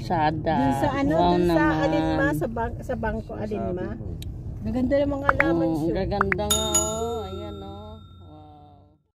Kalsada. Dun sa ano, wow dun sa naman. alinma, sa, bang, sa bangko alinma. Sabi ko, Ang ganda ng mga laman Oh, siya. gaganda nga. oh.